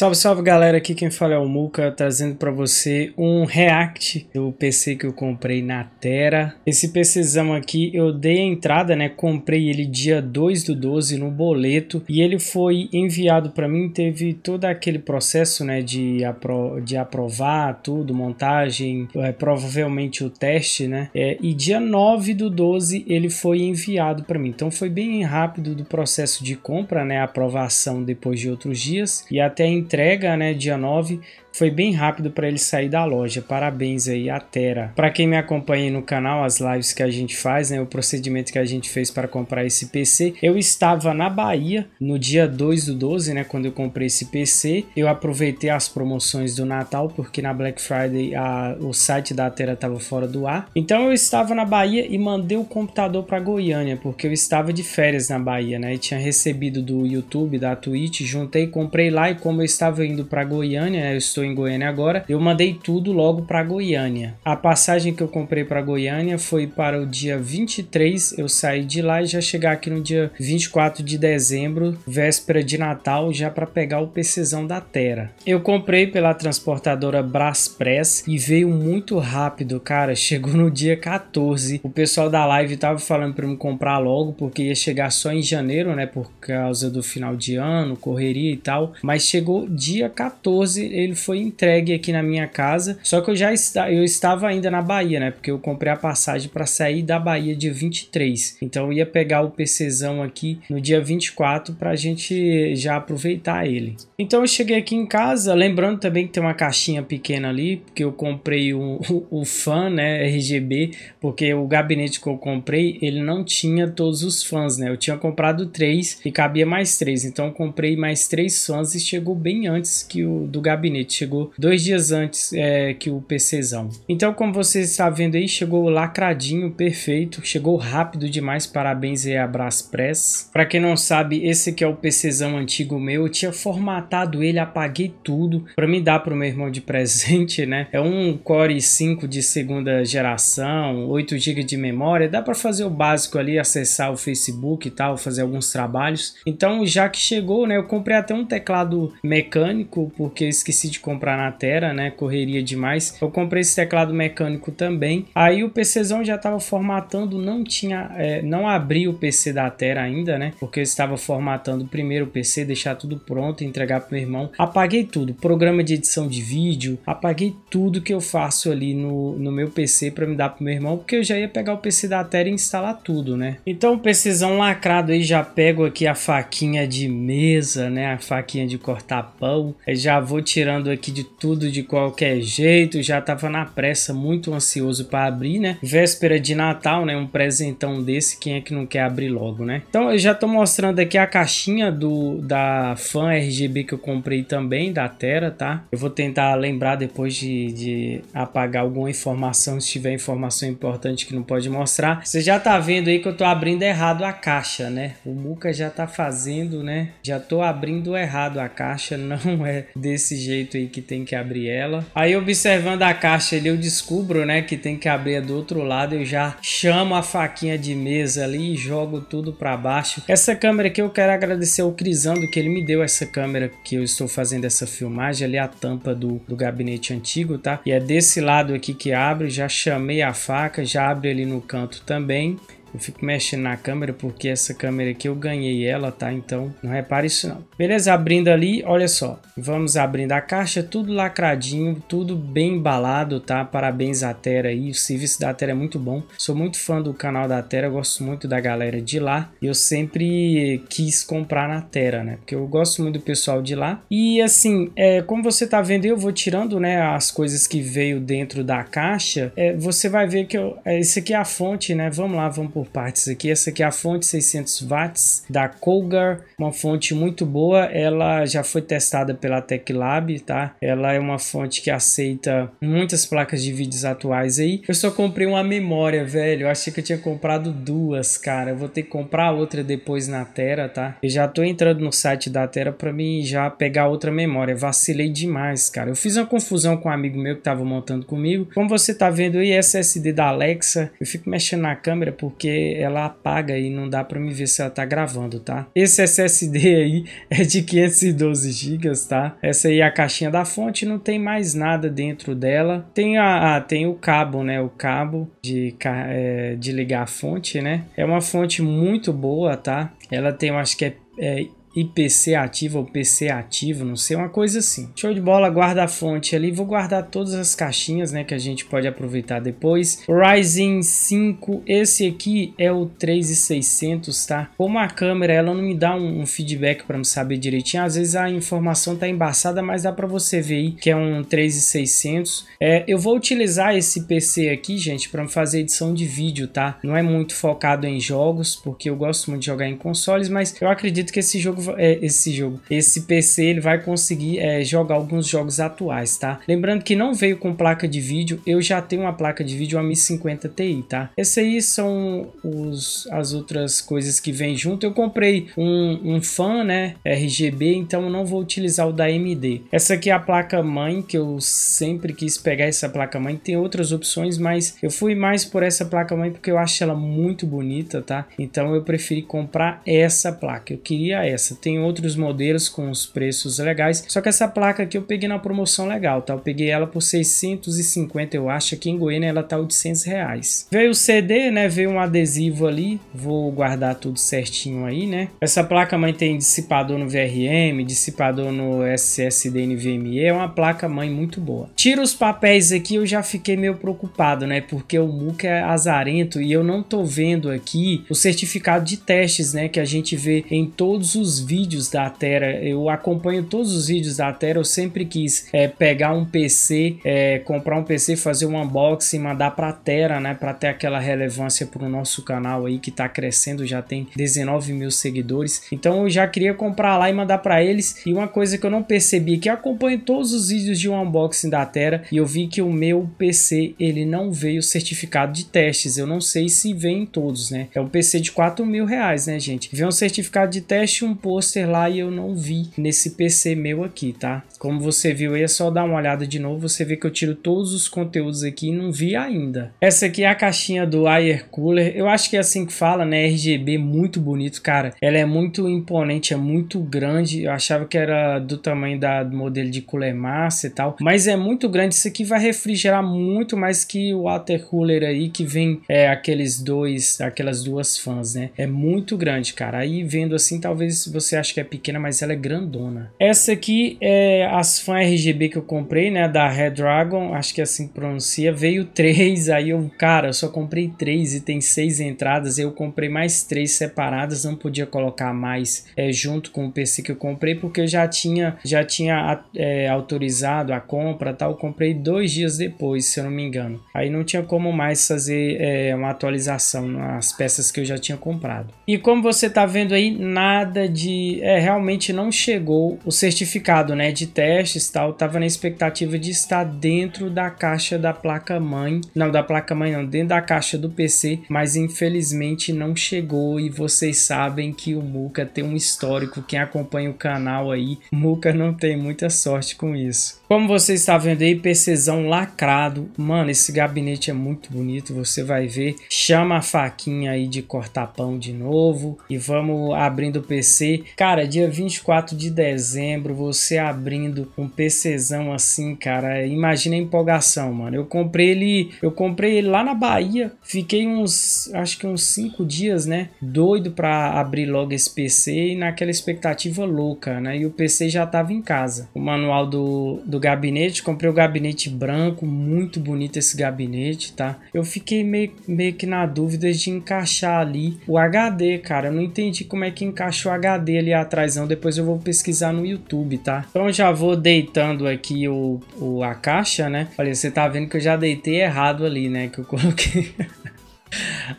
Salve, salve galera, aqui quem fala é o Muka, trazendo para você um react do PC que eu comprei na Terra. Esse PCzão aqui eu dei a entrada, né, comprei ele dia 2 do 12 no boleto. E ele foi enviado para mim, teve todo aquele processo, né, de, apro de aprovar tudo, montagem, é, provavelmente o teste, né, é, e dia 9 do 12 ele foi enviado para mim, então foi bem rápido do processo de compra, né, aprovação depois de outros dias. E até a entrega, né, dia 9, foi bem rápido para ele sair da loja. Parabéns aí a Terra. Para quem me acompanha no canal, as lives que a gente faz, né, o procedimento que a gente fez para comprar esse PC, eu estava na Bahia no dia 2 do 12, né, quando eu comprei esse PC. Eu aproveitei as promoções do Natal porque na Black Friday a, o site da Terra estava fora do ar. Então eu estava na Bahia e mandei o computador para Goiânia porque eu estava de férias na Bahia, né, e tinha recebido do YouTube, da Twitch, juntei, comprei lá e como eu estava indo para Goiânia, né, eu estou estou em Goiânia agora, eu mandei tudo logo para Goiânia. A passagem que eu comprei para Goiânia foi para o dia 23, eu saí de lá e já chegar aqui no dia 24 de dezembro, véspera de Natal, já para pegar o PCzão da Terra. Eu comprei pela transportadora Braspress e veio muito rápido, cara, chegou no dia 14. O pessoal da live tava falando para me comprar logo porque ia chegar só em janeiro, né, por causa do final de ano, correria e tal, mas chegou dia 14, ele foi foi entregue aqui na minha casa. Só que eu já eu estava ainda na Bahia, né? Porque eu comprei a passagem para sair da Bahia dia 23. Então eu ia pegar o PCzão aqui no dia 24 para a gente já aproveitar ele. Então eu cheguei aqui em casa, lembrando também que tem uma caixinha pequena ali, porque eu comprei o, o, o fan, né, RGB, porque o gabinete que eu comprei, ele não tinha todos os fãs, né? Eu tinha comprado três e cabia mais três, então eu comprei mais três fãs e chegou bem antes que o do gabinete chegou dois dias antes é, que o PCzão. Então, como você está vendo aí, chegou lacradinho, perfeito, chegou rápido demais, parabéns aí a Braspress. Para quem não sabe, esse aqui é o PCzão antigo meu, eu tinha formatado ele, apaguei tudo para me dar para o meu irmão de presente, né? É um Core i5 de segunda geração, 8 GB de memória, dá para fazer o básico ali, acessar o Facebook e tal, fazer alguns trabalhos. Então, já que chegou, né, eu comprei até um teclado mecânico, porque esqueci de comprar na Terra, né? Correria demais. Eu comprei esse teclado mecânico também. Aí o PCzão já estava formatando, não tinha, é, não abri o PC da Terra ainda, né? Porque eu estava formatando primeiro o PC, deixar tudo pronto, entregar para meu irmão. Apaguei tudo, programa de edição de vídeo, apaguei tudo que eu faço ali no, no meu PC para me dar para meu irmão, porque eu já ia pegar o PC da Terra e instalar tudo, né? Então o PCzão lacrado aí já pego aqui a faquinha de mesa, né? A faquinha de cortar pão. Já vou tirando aqui de tudo de qualquer jeito, já tava na pressa, muito ansioso para abrir, né? Véspera de Natal, né? Um presentão desse, quem é que não quer abrir logo, né? Então eu já tô mostrando aqui a caixinha do da fan RGB que eu comprei também, da Terra, tá? Eu vou tentar lembrar depois de, de apagar alguma informação, se tiver informação importante que não pode mostrar. Você já tá vendo aí que eu tô abrindo errado a caixa, né? O Muca já tá fazendo, né? Já tô abrindo errado a caixa, não é desse jeito aí que tem que abrir ela. Aí observando a caixa ali eu descubro, né, que tem que abrir do outro lado. Eu já chamo a faquinha de mesa ali e jogo tudo para baixo. Essa câmera aqui eu quero agradecer ao Crisando que ele me deu essa câmera que eu estou fazendo essa filmagem ali a tampa do, do gabinete antigo, tá? E é desse lado aqui que abre. Já chamei a faca, já abre ali no canto também. Eu fico mexendo na câmera porque essa câmera aqui eu ganhei ela, tá? Então não repare isso não. Beleza, abrindo ali, olha só. Vamos abrindo a caixa, tudo lacradinho, tudo bem embalado, tá? Parabéns à Terra aí, o serviço da Terra é muito bom. Sou muito fã do canal da Terra, gosto muito da galera de lá. Eu sempre quis comprar na Terra, né? Porque eu gosto muito do pessoal de lá. E assim, é, como você tá vendo, eu vou tirando, né, as coisas que veio dentro da caixa. É, você vai ver que eu, é, esse aqui é a fonte, né? Vamos lá, vamos partes aqui. Essa aqui é a fonte 600 watts da Colgar, uma fonte muito boa. Ela já foi testada pela TechLab, tá? Ela é uma fonte que aceita muitas placas de vídeos atuais aí. Eu só comprei uma memória, velho. Eu achei que eu tinha comprado duas, cara. Eu vou ter que comprar outra depois na Terra, tá? Eu já tô entrando no site da Terra para mim já pegar outra memória. Vacilei demais, cara. Eu fiz uma confusão com um amigo meu que tava montando comigo. Como você tá vendo aí, SSD da Alexa, eu fico mexendo na câmera porque porque ela apaga e não dá para me ver se ela tá gravando, tá? Esse SSD aí é de 512 GB, tá? Essa aí é a caixinha da fonte, não tem mais nada dentro dela. Tem a, a tem o cabo, né? O cabo de, é, de ligar a fonte, né? É uma fonte muito boa, tá? Ela tem, eu acho que é, é IPC ativo ou PC ativo, não sei, uma coisa assim. Show de bola, guarda a fonte ali, vou guardar todas as caixinhas, né, que a gente pode aproveitar depois. Ryzen 5, esse aqui é o 3600, tá? Como a câmera, ela não me dá um, um feedback para me saber direitinho, às vezes a informação tá embaçada, mas dá para você ver aí que é um 3600. É, eu vou utilizar esse PC aqui, gente, para fazer edição de vídeo, tá? Não é muito focado em jogos, porque eu gosto muito de jogar em consoles, mas eu acredito que esse jogo jogo, é, esse jogo, esse PC, ele vai conseguir é, jogar alguns jogos atuais, tá? Lembrando que não veio com placa de vídeo, eu já tenho uma placa de vídeo, a 1050 Ti, tá? Esses aí são os, as outras coisas que vem junto. Eu comprei um, um fan, né, RGB, então eu não vou utilizar o da AMD. Essa aqui é a placa mãe, que eu sempre quis pegar essa placa mãe. Tem outras opções, mas eu fui mais por essa placa mãe porque eu acho ela muito bonita, tá? Então eu preferi comprar essa placa. Eu queria essa essa. Tem outros modelos com os preços legais, só que essa placa aqui eu peguei na promoção legal, tá? Eu peguei ela por 650, eu acho, aqui em Goiânia ela tá 800 reais. Veio o CD, né? Veio um adesivo ali, vou guardar tudo certinho aí, né? Essa placa mãe tem dissipador no VRM, dissipador no SSD NVMe, é uma placa mãe muito boa. Tira os papéis aqui, eu já fiquei meio preocupado, né? Porque o MUC é azarento e eu não tô vendo aqui o certificado de testes, né? Que a gente vê em todos os vídeos da Terra, eu acompanho todos os vídeos da Terra, eu sempre quis é, pegar um PC, é, comprar um PC, fazer um unboxing, mandar para a Terra, né, para ter aquela relevância para o nosso canal aí que está crescendo, já tem 19 mil seguidores, então eu já queria comprar lá e mandar para eles, e uma coisa que eu não percebi, que eu acompanho todos os vídeos de um unboxing da Terra, e eu vi que o meu PC, ele não veio certificado de testes, eu não sei se vem em todos, né, é um PC de 4 mil reais, né gente, vem um certificado de teste um pôster lá e eu não vi nesse PC meu aqui, tá? Como você viu aí, é só dar uma olhada de novo, você vê que eu tiro todos os conteúdos aqui e não vi ainda. Essa aqui é a caixinha do Air Cooler, eu acho que é assim que fala, né? RGB muito bonito, cara. Ela é muito imponente, é muito grande, eu achava que era do tamanho da, do modelo de Cooler Massa e tal, mas é muito grande, isso aqui vai refrigerar muito mais que o Water Cooler aí, que vem é, aqueles dois, aquelas duas fãs, né? É muito grande, cara. Aí vendo assim, talvez você acha que é pequena, mas ela é grandona. Essa aqui é as fãs RGB que eu comprei, né, da Red Dragon, acho que é assim que pronuncia. Veio três, aí eu, cara, eu só comprei três e tem seis entradas. Eu comprei mais três separadas, não podia colocar mais é, junto com o PC que eu comprei, porque eu já tinha, já tinha é, autorizado a compra tal. Eu comprei dois dias depois, se eu não me engano. Aí não tinha como mais fazer é, uma atualização nas peças que eu já tinha comprado. E como você tá vendo aí, nada de de é, realmente não chegou o certificado né, de testes tal. Tava na expectativa de estar dentro da caixa da placa mãe, não da placa mãe, não, dentro da caixa do PC, mas infelizmente não chegou. E vocês sabem que o Muka tem um histórico. Quem acompanha o canal aí, Muka não tem muita sorte com isso. Como você está vendo aí, PCzão lacrado. Mano, esse gabinete é muito bonito, você vai ver. Chama a faquinha aí de cortar pão de novo e vamos abrindo o PC. Cara, dia 24 de dezembro, você abrindo um PCzão assim, cara, imagina a empolgação, mano. Eu comprei ele, eu comprei ele lá na Bahia, fiquei uns, acho que uns 5 dias, né, doido para abrir logo esse PC e naquela expectativa louca, né? E o PC já tava em casa. O manual do, do gabinete, comprei o gabinete branco, muito bonito esse gabinete, tá? Eu fiquei meio, meio que na dúvida de encaixar ali o HD, cara. Eu não entendi como é que encaixa o HD ali atrás, não. Depois eu vou pesquisar no YouTube, tá? Então já vou deitando aqui o, o a caixa, né? Olha, você tá vendo que eu já deitei errado ali, né? Que eu coloquei...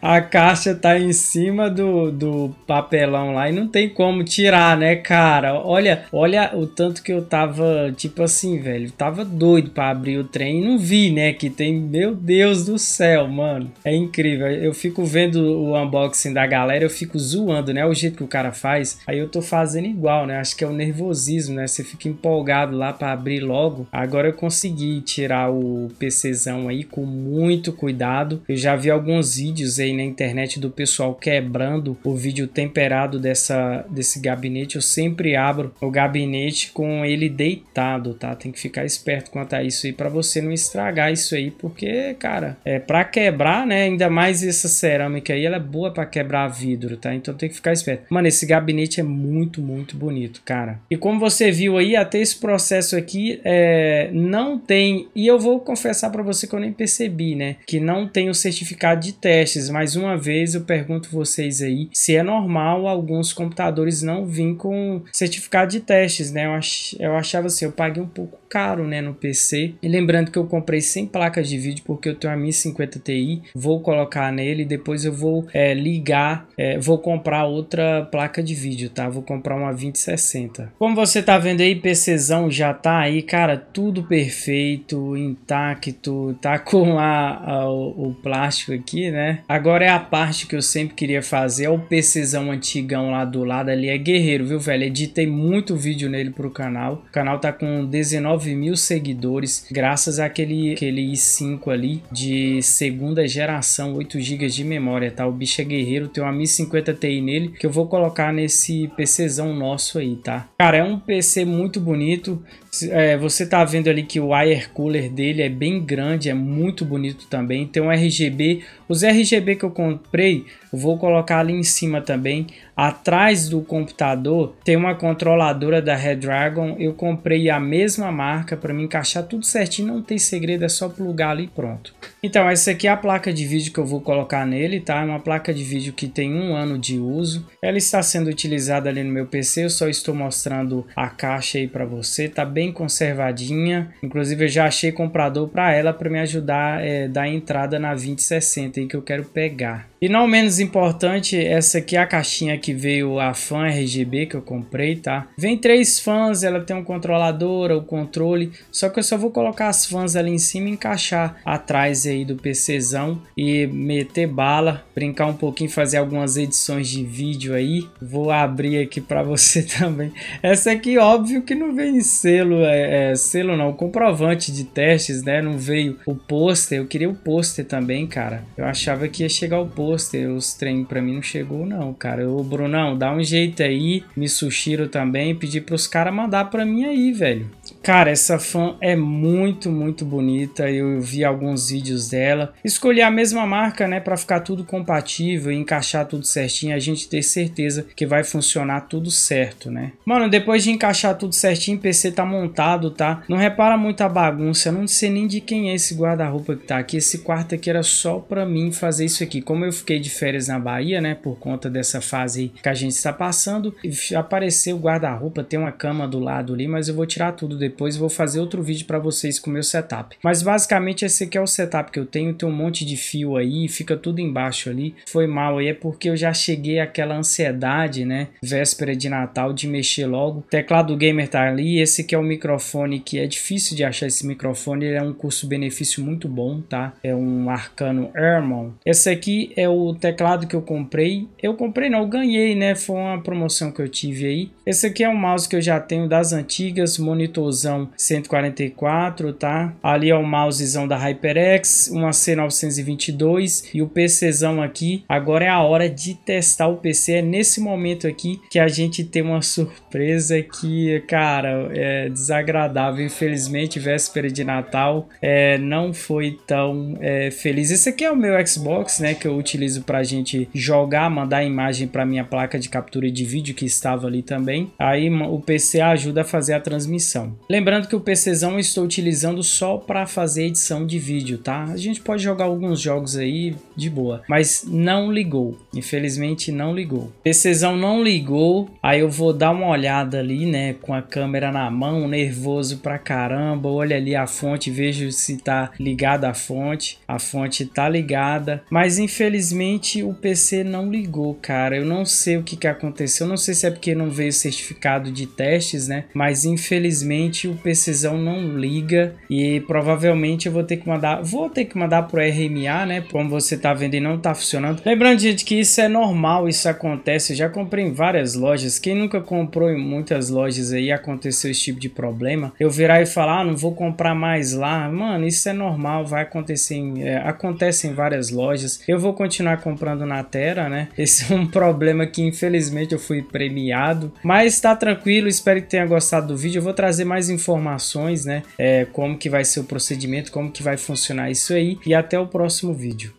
a caixa tá em cima do, do papelão lá e não tem como tirar, né, cara? Olha, olha o tanto que eu tava, tipo assim, velho, tava doido para abrir o trem e não vi, né, que tem, meu Deus do céu, mano. É incrível. Eu fico vendo o unboxing da galera, eu fico zoando, né, o jeito que o cara faz. Aí eu tô fazendo igual, né? Acho que é o nervosismo, né? Você fica empolgado lá para abrir logo. Agora eu consegui tirar o PCzão aí com muito cuidado. Eu já vi alguns vídeos aí na internet do pessoal quebrando o vídeo temperado dessa, desse gabinete. Eu sempre abro o gabinete com ele deitado, tá? Tem que ficar esperto quanto a isso aí para você não estragar isso aí, porque, cara, é para quebrar, né? Ainda mais essa cerâmica aí, ela é boa para quebrar vidro, tá? Então tem que ficar esperto. Mano, esse gabinete é muito, muito bonito, cara. E como você viu aí, até esse processo aqui é, não tem, e eu vou confessar para você que eu nem percebi, né? Que não tem o certificado de testes. Mais uma vez eu pergunto vocês aí se é normal alguns computadores não vir com certificado de testes, né? Eu, ach, eu achava assim, eu paguei um pouco caro, né, no PC. E lembrando que eu comprei sem placas de vídeo porque eu tenho a 1050 Ti, vou colocar nele depois eu vou é, ligar, é, vou comprar outra placa de vídeo, tá? Vou comprar uma 2060. Como você tá vendo aí, PCzão já tá aí, cara, tudo perfeito, intacto, tá com a, a o, o, plástico aqui, né? Agora é a parte que eu sempre queria fazer, é o PCzão antigão lá do lado ali, é guerreiro, viu, velho? Editei muito vídeo nele pro canal, o canal tá com 19 9 mil seguidores, graças àquele aquele i5 ali de segunda geração, 8 GB de memória, tá? O bicho é guerreiro, tem uma 1050 Ti nele, que eu vou colocar nesse PCzão nosso aí, tá? Cara, é um PC muito bonito, é, você tá vendo ali que o air cooler dele é bem grande, é muito bonito também. Tem um RGB. Os RGB que eu comprei, vou colocar ali em cima também. Atrás do computador tem uma controladora da Redragon. Eu comprei a mesma marca para me encaixar tudo certinho. Não tem segredo, é só plugar ali e pronto. Então, essa aqui é a placa de vídeo que eu vou colocar nele, tá? É uma placa de vídeo que tem um ano de uso. Ela está sendo utilizada ali no meu PC. Eu só estou mostrando a caixa aí para você. Tá bem conservadinha. Inclusive eu já achei comprador para ela para me ajudar é, dar entrada na 2060 aí que eu quero pegar. E não menos importante, essa aqui é a caixinha que veio a fan RGB que eu comprei, tá? Vem três fãs, ela tem um controlador, o controle, só que eu só vou colocar as fãs ali em cima e encaixar atrás aí do PCzão e meter bala, brincar um pouquinho, fazer algumas edições de vídeo aí. Vou abrir aqui para você também. Essa aqui, óbvio que não vem selo, é, é, selo não, comprovante de testes, né? Não veio o pôster, eu queria o pôster também, cara. Eu achava que ia chegar o pôster pôster, os trem pra mim não chegou não, cara. Ô, Brunão, dá um jeito aí, me Sushiro também, pedir pros caras mandar pra mim aí, velho. Cara, essa fã é muito, muito bonita. Eu vi alguns vídeos dela. Escolhi a mesma marca, né, para ficar tudo compatível e encaixar tudo certinho, a gente ter certeza que vai funcionar tudo certo, né? Mano, depois de encaixar tudo certinho, o PC tá montado, tá? Não repara muita bagunça, não sei nem de quem é esse guarda-roupa que tá aqui. Esse quarto aqui era só para mim fazer isso aqui. Como eu fiquei de férias na Bahia, né, por conta dessa fase que a gente está passando, apareceu o guarda-roupa, tem uma cama do lado ali, mas eu vou tirar tudo depois depois vou fazer outro vídeo para vocês com o meu setup. Mas basicamente esse aqui é o setup que eu tenho, tem um monte de fio aí, fica tudo embaixo ali. Foi mal aí, é porque eu já cheguei àquela ansiedade, né, véspera de Natal, de mexer logo. Teclado gamer tá ali, esse aqui é o microfone que é difícil de achar esse microfone, ele é um custo-benefício muito bom, tá? É um Arcano Airmon. Esse aqui é o teclado que eu comprei. Eu comprei não, eu ganhei, né? Foi uma promoção que eu tive aí. Esse aqui é um mouse que eu já tenho das antigas, monitor mousezão 144, tá? Ali é o mousezão da HyperX, uma C922 e o PCzão aqui. Agora é a hora de testar o PC. É nesse momento aqui que a gente tem uma surpresa que, cara, é desagradável. Infelizmente, véspera de Natal é, não foi tão é, feliz. Esse aqui é o meu Xbox, né? Que eu utilizo pra gente jogar, mandar imagem pra minha placa de captura de vídeo que estava ali também. Aí o PC ajuda a fazer a transmissão. Lembrando que o PCzão eu estou utilizando só para fazer edição de vídeo, tá? A gente pode jogar alguns jogos aí de boa, mas não ligou. Infelizmente não ligou. PCzão não ligou, aí eu vou dar uma olhada ali, né, com a câmera na mão, nervoso pra caramba. Olha ali a fonte, vejo se tá ligada a fonte. A fonte tá ligada, mas infelizmente o PC não ligou, cara. Eu não sei o que que aconteceu, não sei se é porque não veio certificado de testes, né? Mas infelizmente simplesmente o PCzão não liga e provavelmente eu vou ter que mandar, vou ter que mandar pro RMA, né? Como você tá vendo e não tá funcionando. Lembrando, gente, que isso é normal, isso acontece. Eu já comprei em várias lojas. Quem nunca comprou em muitas lojas aí aconteceu esse tipo de problema. Eu virar e falar, ah, não vou comprar mais lá. Mano, isso é normal, vai acontecer em, é, acontece em várias lojas. Eu vou continuar comprando na Terra, né? Esse é um problema que infelizmente eu fui premiado, mas tá tranquilo, espero que tenha gostado do vídeo. Eu vou trazer mais informações, né? É, como que vai ser o procedimento, como que vai funcionar isso aí e até o próximo vídeo.